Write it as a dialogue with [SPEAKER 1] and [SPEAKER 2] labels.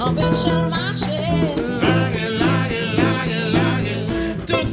[SPEAKER 1] Ambition. Like
[SPEAKER 2] it, like it, like it, like it. Dude,